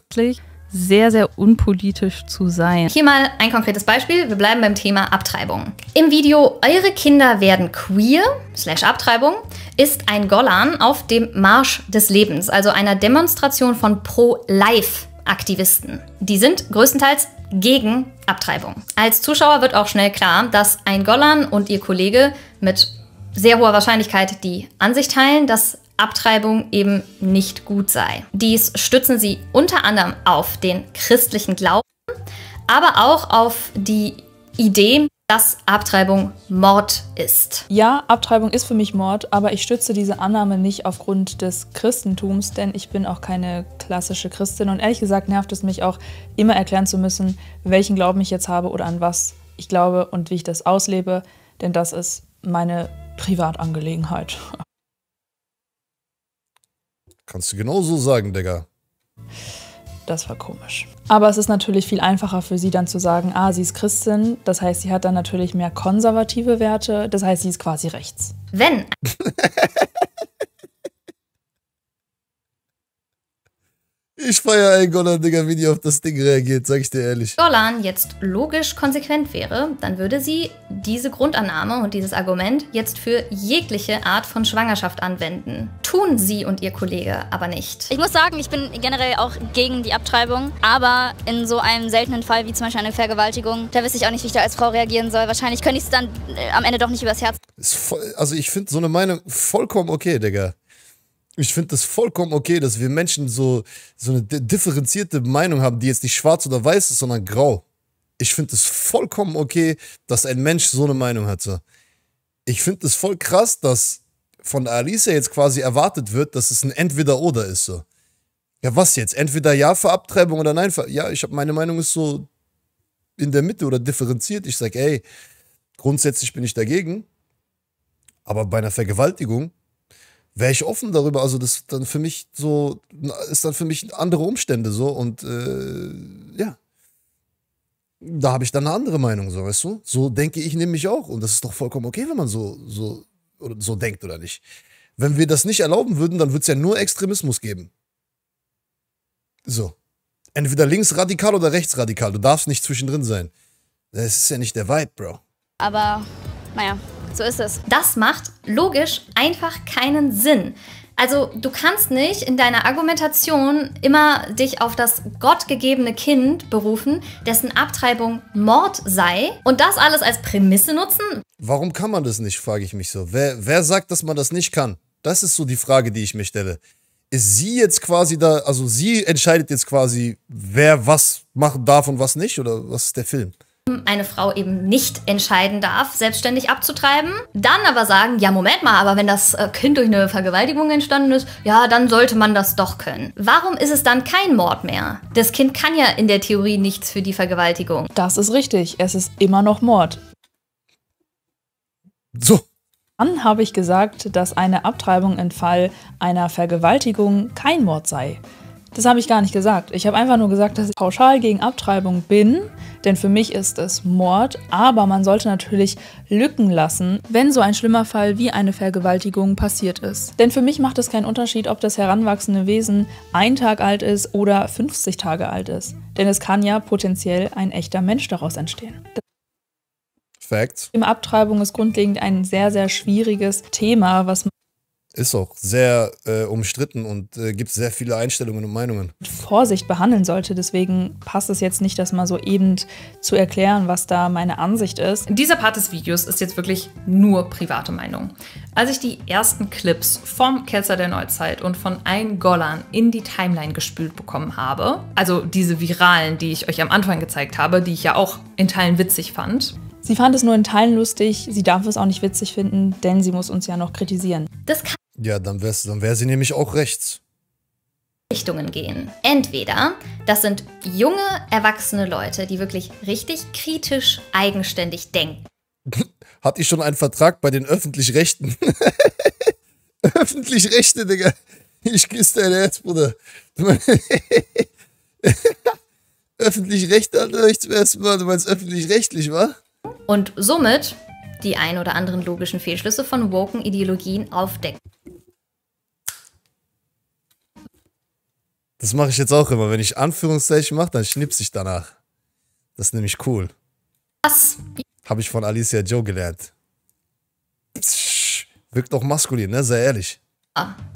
Sehr, sehr unpolitisch zu sein. Hier mal ein konkretes Beispiel. Wir bleiben beim Thema Abtreibung. Im Video Eure Kinder werden queer, slash Abtreibung, ist ein Golan auf dem Marsch des Lebens, also einer Demonstration von Pro-Life-Aktivisten. Die sind größtenteils gegen Abtreibung. Als Zuschauer wird auch schnell klar, dass ein Golan und ihr Kollege mit sehr hoher Wahrscheinlichkeit die Ansicht teilen, dass Abtreibung eben nicht gut sei. Dies stützen sie unter anderem auf den christlichen Glauben, aber auch auf die Idee, dass Abtreibung Mord ist. Ja, Abtreibung ist für mich Mord, aber ich stütze diese Annahme nicht aufgrund des Christentums, denn ich bin auch keine klassische Christin und ehrlich gesagt nervt es mich auch immer erklären zu müssen, welchen Glauben ich jetzt habe oder an was ich glaube und wie ich das auslebe, denn das ist meine Privatangelegenheit. *laughs* Kannst du genau so sagen, Digga. Das war komisch. Aber es ist natürlich viel einfacher für sie dann zu sagen, ah, sie ist Christin, das heißt, sie hat dann natürlich mehr konservative Werte, das heißt, sie ist quasi rechts. Wenn *laughs* Ich feiere ein Golan, Digga, wie die auf das Ding reagiert, sag ich dir ehrlich. Golan jetzt logisch konsequent wäre, dann würde sie diese Grundannahme und dieses Argument jetzt für jegliche Art von Schwangerschaft anwenden. Tun sie und ihr Kollege aber nicht. Ich muss sagen, ich bin generell auch gegen die Abtreibung, aber in so einem seltenen Fall wie zum Beispiel eine Vergewaltigung, da wüsste ich auch nicht, wie ich da als Frau reagieren soll. Wahrscheinlich könnte ich es dann äh, am Ende doch nicht übers Herz. Ist voll, also ich finde so eine Meinung vollkommen okay, Digga. Ich finde das vollkommen okay, dass wir Menschen so, so eine di- differenzierte Meinung haben, die jetzt nicht schwarz oder weiß ist, sondern grau. Ich finde es vollkommen okay, dass ein Mensch so eine Meinung hat. Ich finde es voll krass, dass von Alicia jetzt quasi erwartet wird, dass es ein Entweder-Oder ist. So. Ja, was jetzt? Entweder ja für Abtreibung oder nein für. Ja, ich habe meine Meinung ist so in der Mitte oder differenziert. Ich sage, ey, grundsätzlich bin ich dagegen. Aber bei einer Vergewaltigung wäre ich offen darüber. Also das dann für mich so, ist dann für mich andere Umstände so und äh, ja. Da habe ich dann eine andere Meinung, so, weißt du? So denke ich nämlich auch. Und das ist doch vollkommen okay, wenn man so, so, oder so denkt oder nicht. Wenn wir das nicht erlauben würden, dann würde es ja nur Extremismus geben. So. Entweder linksradikal oder rechtsradikal. Du darfst nicht zwischendrin sein. Das ist ja nicht der Vibe, Bro. Aber naja, so ist es. Das macht logisch einfach keinen Sinn. Also du kannst nicht in deiner Argumentation immer dich auf das gottgegebene Kind berufen, dessen Abtreibung Mord sei und das alles als Prämisse nutzen. Warum kann man das nicht, frage ich mich so. Wer, wer sagt, dass man das nicht kann? Das ist so die Frage, die ich mir stelle. Ist sie jetzt quasi da, also sie entscheidet jetzt quasi, wer was machen darf und was nicht? Oder was ist der Film? Eine Frau eben nicht entscheiden darf, selbstständig abzutreiben. Dann aber sagen, ja, Moment mal, aber wenn das äh, Kind durch eine Vergewaltigung entstanden ist, ja, dann sollte man das doch können. Warum ist es dann kein Mord mehr? Das Kind kann ja in der Theorie nichts für die Vergewaltigung. Das ist richtig, es ist immer noch Mord. So. Dann habe ich gesagt, dass eine Abtreibung im Fall einer Vergewaltigung kein Mord sei. Das habe ich gar nicht gesagt. Ich habe einfach nur gesagt, dass ich pauschal gegen Abtreibung bin, denn für mich ist es Mord, aber man sollte natürlich Lücken lassen, wenn so ein schlimmer Fall wie eine Vergewaltigung passiert ist. Denn für mich macht es keinen Unterschied, ob das heranwachsende Wesen ein Tag alt ist oder 50 Tage alt ist. Denn es kann ja potenziell ein echter Mensch daraus entstehen. Facts. Abtreibung ist grundlegend ein sehr, sehr schwieriges Thema, was man Ist auch sehr äh, umstritten und äh, gibt sehr viele Einstellungen und Meinungen. mit Vorsicht behandeln sollte. Deswegen passt es jetzt nicht, das mal so eben zu erklären, was da meine Ansicht ist. Dieser Part des Videos ist jetzt wirklich nur private Meinung. Als ich die ersten Clips vom Ketzer der Neuzeit und von Ein Golan in die Timeline gespült bekommen habe, also diese viralen, die ich euch am Anfang gezeigt habe, die ich ja auch in Teilen witzig fand, Sie fand es nur in Teilen lustig, sie darf es auch nicht witzig finden, denn sie muss uns ja noch kritisieren. Das kann Ja, dann wäre dann wär sie nämlich auch rechts. Richtungen gehen. Entweder das sind junge, erwachsene Leute, die wirklich richtig kritisch, eigenständig denken. *laughs* Hatte ich schon einen Vertrag bei den Öffentlich-Rechten? *laughs* Öffentlich-Rechte, Digga. Ich küsse dein Herz, Bruder. *laughs* Öffentlich-Rechte, Alter, ich zum ersten Mal. Du meinst öffentlich-rechtlich, wa? Und somit die ein oder anderen logischen Fehlschlüsse von woken Ideologien aufdecken. Das mache ich jetzt auch immer. Wenn ich Anführungszeichen mache, dann schnips ich danach. Das ist nämlich cool. Was Habe ich von Alicia Joe gelernt. Psch, wirkt auch maskulin, ne? Sei ehrlich.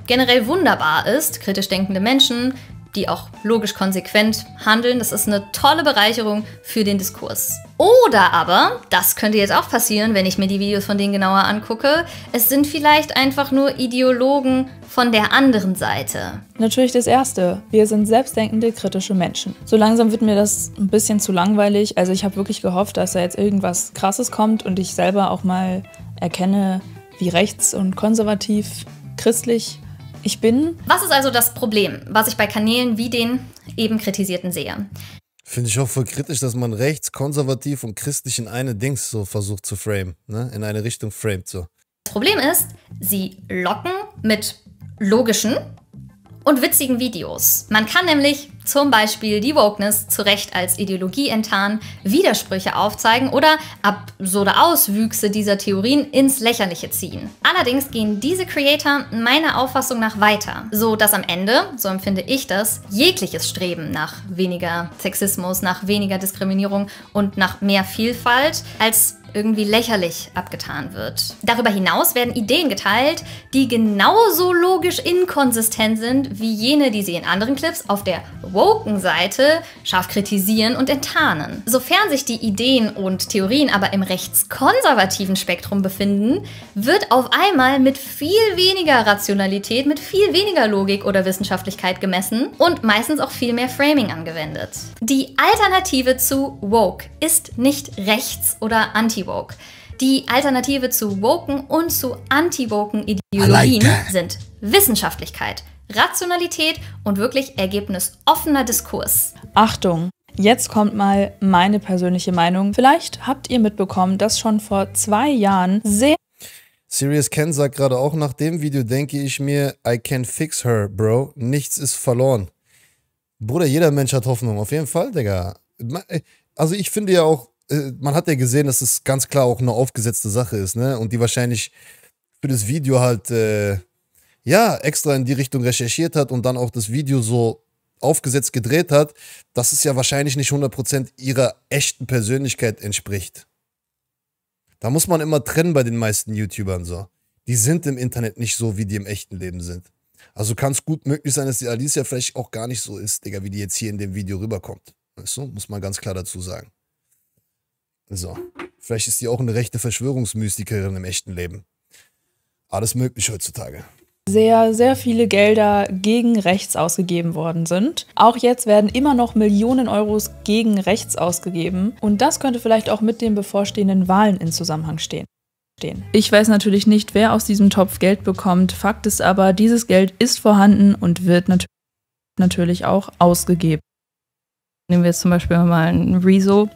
generell wunderbar ist, kritisch denkende Menschen, die auch logisch konsequent handeln, das ist eine tolle Bereicherung für den Diskurs. Oder aber, das könnte jetzt auch passieren, wenn ich mir die Videos von denen genauer angucke, es sind vielleicht einfach nur Ideologen von der anderen Seite. Natürlich das Erste. Wir sind selbstdenkende, kritische Menschen. So langsam wird mir das ein bisschen zu langweilig. Also ich habe wirklich gehofft, dass da jetzt irgendwas Krasses kommt und ich selber auch mal erkenne, wie rechts und konservativ, christlich ich bin. Was ist also das Problem, was ich bei Kanälen wie den eben kritisierten sehe? Finde ich auch voll kritisch, dass man rechts, konservativ und christlich in eine Dings so versucht zu frame, ne? In eine Richtung framed so. Das Problem ist, sie locken mit logischen und witzigen Videos. Man kann nämlich zum Beispiel die Wokeness zu Recht als Ideologie enttarnen, Widersprüche aufzeigen oder absurde Auswüchse dieser Theorien ins Lächerliche ziehen. Allerdings gehen diese Creator meiner Auffassung nach weiter, so dass am Ende, so empfinde ich das, jegliches Streben nach weniger Sexismus, nach weniger Diskriminierung und nach mehr Vielfalt als irgendwie lächerlich abgetan wird. Darüber hinaus werden Ideen geteilt, die genauso logisch inkonsistent sind wie jene, die sie in anderen Clips auf der woken Seite scharf kritisieren und enttarnen. Sofern sich die Ideen und Theorien aber im rechtskonservativen Spektrum befinden, wird auf einmal mit viel weniger Rationalität, mit viel weniger Logik oder Wissenschaftlichkeit gemessen und meistens auch viel mehr Framing angewendet. Die Alternative zu woke ist nicht rechts oder anti-woke. Die Alternative zu woken und zu anti-woken Ideologien like sind Wissenschaftlichkeit, Rationalität und wirklich ergebnisoffener Diskurs. Achtung! Jetzt kommt mal meine persönliche Meinung. Vielleicht habt ihr mitbekommen, dass schon vor zwei Jahren sehr Serious Ken sagt gerade auch nach dem Video, denke ich mir, I can fix her, Bro. Nichts ist verloren. Bruder, jeder Mensch hat Hoffnung, auf jeden Fall, Digga. Äh, Also ich finde ja auch, äh, man hat ja gesehen, dass es ganz klar auch eine aufgesetzte Sache ist, ne? Und die wahrscheinlich für das Video halt, äh, ja, extra in die Richtung recherchiert hat und dann auch das Video so aufgesetzt gedreht hat, dass es ja wahrscheinlich nicht 100% ihrer echten Persönlichkeit entspricht. Da muss man immer trennen bei den meisten YouTubern so. Die sind im Internet nicht so, wie die im echten Leben sind. Also kann es gut möglich sein, dass die Alicia vielleicht auch gar nicht so ist, Digga, wie die jetzt hier in dem Video rüberkommt. Weißt du? Muss man ganz klar dazu sagen. So. Vielleicht ist die auch eine rechte Verschwörungsmystikerin im echten Leben. Alles möglich heutzutage. Sehr, sehr viele Gelder gegen rechts ausgegeben worden sind. Auch jetzt werden immer noch Millionen Euros gegen rechts ausgegeben. Und das könnte vielleicht auch mit den bevorstehenden Wahlen in Zusammenhang stehen. Ich weiß natürlich nicht, wer aus diesem Topf Geld bekommt. Fakt ist aber, dieses Geld ist vorhanden und wird nat natürlich auch ausgegeben. Nehmen wir jetzt zum Beispiel mal ein Rezo,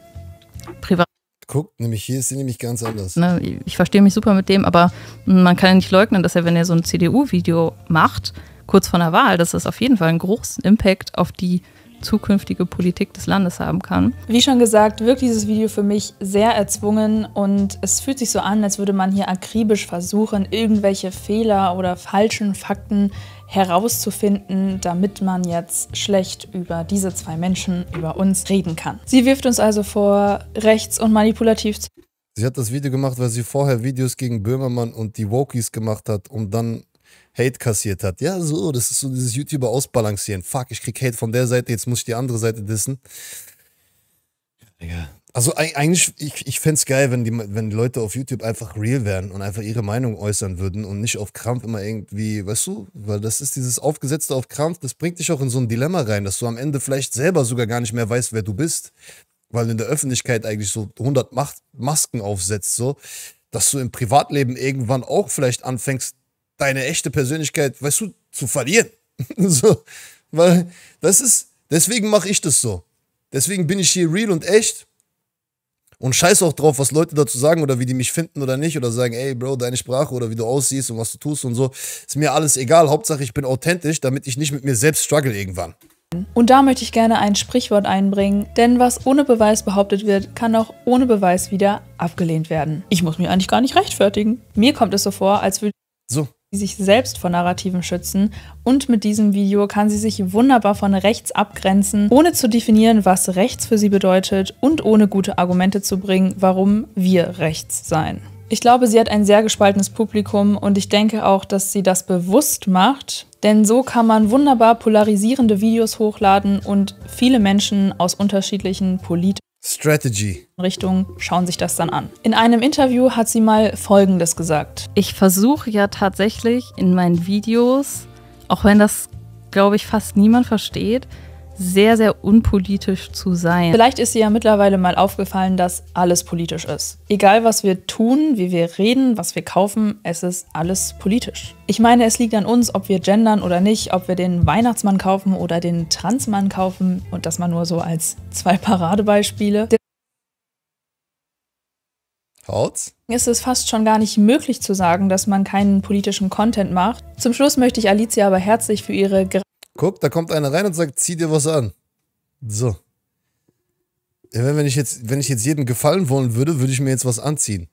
Guck, nämlich hier ist sie nämlich ganz anders. Ne, ich verstehe mich super mit dem, aber man kann ja nicht leugnen, dass er, wenn er so ein CDU-Video macht, kurz vor der Wahl, dass das auf jeden Fall einen großen Impact auf die zukünftige Politik des Landes haben kann. Wie schon gesagt, wirkt dieses Video für mich sehr erzwungen und es fühlt sich so an, als würde man hier akribisch versuchen, irgendwelche Fehler oder falschen Fakten herauszufinden, damit man jetzt schlecht über diese zwei Menschen, über uns reden kann. Sie wirft uns also vor, rechts und manipulativ zu Sie hat das Video gemacht, weil sie vorher Videos gegen Böhmermann und die Wokies gemacht hat und dann Hate kassiert hat. Ja, so, das ist so dieses YouTuber ausbalancieren. Fuck, ich krieg Hate von der Seite, jetzt muss ich die andere Seite dissen. Digga. Also eig- eigentlich, ich, ich fände es geil, wenn die, wenn die Leute auf YouTube einfach real wären und einfach ihre Meinung äußern würden und nicht auf Krampf immer irgendwie, weißt du, weil das ist dieses Aufgesetzte auf Krampf, das bringt dich auch in so ein Dilemma rein, dass du am Ende vielleicht selber sogar gar nicht mehr weißt, wer du bist, weil du in der Öffentlichkeit eigentlich so 100 Macht Masken aufsetzt, so, dass du im Privatleben irgendwann auch vielleicht anfängst, deine echte Persönlichkeit, weißt du, zu verlieren. *laughs* so, weil das ist, deswegen mache ich das so. Deswegen bin ich hier real und echt und scheiß auch drauf, was Leute dazu sagen oder wie die mich finden oder nicht oder sagen, ey Bro, deine Sprache oder wie du aussiehst und was du tust und so. Ist mir alles egal. Hauptsache, ich bin authentisch, damit ich nicht mit mir selbst struggle irgendwann. Und da möchte ich gerne ein Sprichwort einbringen, denn was ohne Beweis behauptet wird, kann auch ohne Beweis wieder abgelehnt werden. Ich muss mich eigentlich gar nicht rechtfertigen. Mir kommt es so vor, als würde so. Sie sich selbst vor Narrativen schützen und mit diesem Video kann sie sich wunderbar von rechts abgrenzen, ohne zu definieren, was rechts für sie bedeutet und ohne gute Argumente zu bringen, warum wir rechts seien. Ich glaube, sie hat ein sehr gespaltenes Publikum und ich denke auch, dass sie das bewusst macht, denn so kann man wunderbar polarisierende Videos hochladen und viele Menschen aus unterschiedlichen politischen Strategy. Richtungen schauen sich das dann an. In einem Interview hat sie mal Folgendes gesagt. Ich versuche ja tatsächlich in meinen Videos, auch wenn das, glaube ich, fast niemand versteht, sehr, sehr unpolitisch zu sein. Vielleicht ist ihr ja mittlerweile mal aufgefallen, dass alles politisch ist. Egal, was wir tun, wie wir reden, was wir kaufen, es ist alles politisch. Ich meine, es liegt an uns, ob wir gendern oder nicht, ob wir den Weihnachtsmann kaufen oder den Transmann kaufen und das mal nur so als zwei Paradebeispiele. Haut's? ist es fast schon gar nicht möglich zu sagen, dass man keinen politischen Content macht. Zum Schluss möchte ich Alicia aber herzlich für ihre Guck, da kommt einer rein und sagt, zieh dir was an. So. Ja, wenn, ich jetzt, wenn ich jetzt jedem gefallen wollen würde, würde ich mir jetzt was anziehen.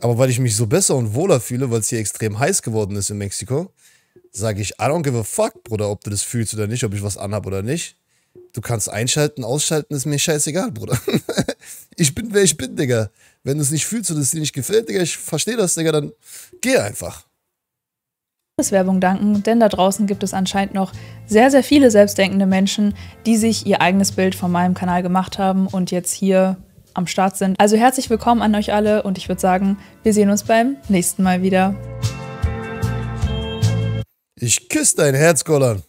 Aber weil ich mich so besser und wohler fühle, weil es hier extrem heiß geworden ist in Mexiko, sage ich, I don't give a fuck, Bruder, ob du das fühlst oder nicht, ob ich was anhab oder nicht. Du kannst einschalten, ausschalten, ist mir scheißegal, Bruder. *laughs* ich bin, wer ich bin, Digga. Wenn du es nicht fühlst oder es dir nicht gefällt, Digga, ich verstehe das, Digga, dann geh einfach. Werbung danken, denn da draußen gibt es anscheinend noch sehr, sehr viele selbstdenkende Menschen, die sich ihr eigenes Bild von meinem Kanal gemacht haben und jetzt hier am Start sind. Also herzlich willkommen an euch alle und ich würde sagen, wir sehen uns beim nächsten Mal wieder. Ich küsse dein Herz, Golan.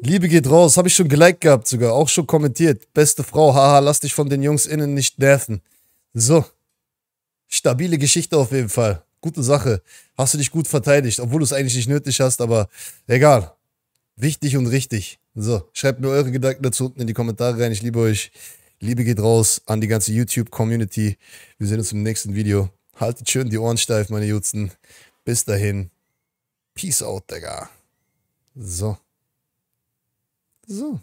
Liebe geht raus, habe ich schon geliked gehabt sogar, auch schon kommentiert. Beste Frau, haha, lass dich von den Jungs innen nicht nerven. So. Stabile Geschichte auf jeden Fall. Gute Sache. Hast du dich gut verteidigt, obwohl du es eigentlich nicht nötig hast, aber egal. Wichtig und richtig. So, schreibt mir eure Gedanken dazu unten in die Kommentare rein. Ich liebe euch. Liebe geht raus an die ganze YouTube-Community. Wir sehen uns im nächsten Video. Haltet schön die Ohren steif, meine Jutzen. Bis dahin. Peace out, Digga. So. So.